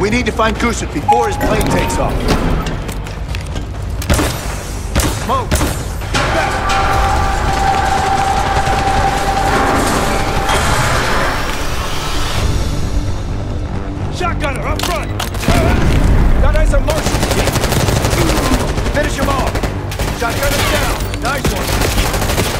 We need to find Kusuk before his plane takes off. Smoke! Shotgunner, up front! Got eyes on Marshall. Finish him off! Shotgun down! Nice one!